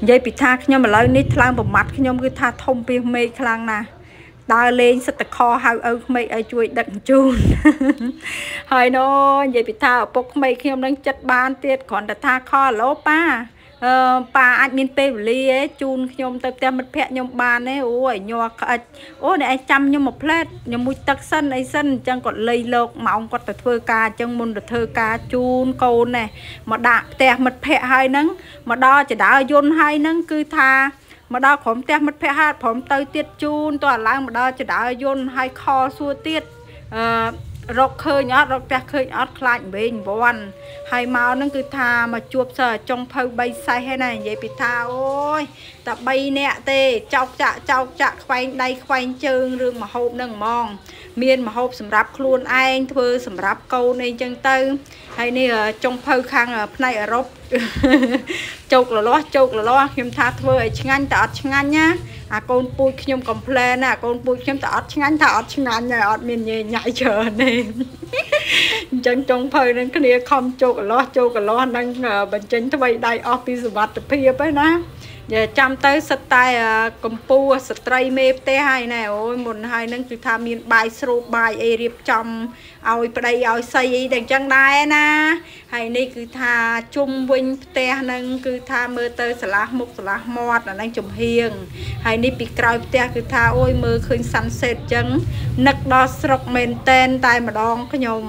និយាយពីថាខ្ញុំឥឡូវនេះថ្លើមប្រមាត់ខ្ញុំគឺថាធំពីមេឃខ្លាំងណាស់ដើរលេងសិតតខហៅឪក្មេកឲ្យជួយដឹកជញ្ជូនហើយណូនិយាយពីថាឪពុកក្មេកខ្ញុំនឹងចិត្តបានទៀតគ្រាន់តែថាខឡូប៉ា អឺប៉ាអាចមានពេលវេលាឯជូនខ្ញុំទៅផ្ទះមិត្តភ័ក្ដិខ្ញុំបានទេអូយញ័រក្អិចអូអ្នកឯងចាំខ្ញុំមួយផ្លែតខ្ញុំមួយទឹកសិនអីសិនអញ្ចឹងគាត់លៃលោកម៉ោងគាត់ទៅធ្វើការអញ្ចឹងមុនទៅធ្វើការជូនកូនណែមកដាក់ផ្ទះមិត្តភ័ក្ដិហើយហ្នឹងមកដល់ចដើយន្តហើយហ្នឹងគឺថាមកដល់ក្រុមផ្ទះមិត្តភ័ក្ដិហាត់ព្រមទៅទៀតជូនតើឡើងមកដល់ចដើយន្តហើយខសួរទៀតអឺ រកឃើញអត់រកផ្ទះឃើញអត់ខ្លាចវិញវ័នហើយមកហ្នឹងគឺថាមកជួបសើចុងភៅ3សេះហ្នឹងណានិយាយពីថាអូយតែ3នាក់ទេចោកចាក់ចោកចាក់ខ្វែងដៃខ្វែងជើងរឿងមហូបហ្នឹងហ្មង មានមហូបសម្រាប់ខ្លួនឯងធ្វើសម្រាប់កូនអីចឹងទៅហើយនេះចុងភៅខាងផ្នែកអឺរ៉ុបជោគលលាស់ជោគលលាស់ខ្ញុំថាធ្វើឲ្យឆ្ងាញ់តែអត់ឆ្ងាញ់ណា អាកូនពូជខ្ញុំកំ pl ែណាកូនពូជខ្ញុំតែអត់ឆ្ងាញ់ថាអត់ឆ្ងាញ់ហើយអត់មានញ៉ៃញ៉ៃច្រើនទេអញ្ចឹងចុងភៅនឹងគ្នាខំជោគកលាស់ជោគកលាស់នឹងបញ្ចេញថ្មីដៃអស់ពីសវត្ថភាពហ្នឹងណា ចាំទៅសិតតែកម្ពូស្ត្រីមេផ្ទះហើយណែអូយមុនហើយនឹងគឺថាមានបាយស្រូបបាយអីរៀបចំឲ្យប្តីឲ្យស័យអីតែអញ្ចឹងដែរណាហើយនេះគឺថាជុំវិញផ្ទះនឹងគឺថាមើលទៅឆ្លាស់មុខឆ្លាស់មាត់អាហ្នឹងចំហៀងហើយនេះពីក្រោយផ្ទះគឺថាអូយមើលឃើញ sunset អញ្ចឹងនឹកដល់ស្រុកមែនតែនតែម្ដងខ្ញុំ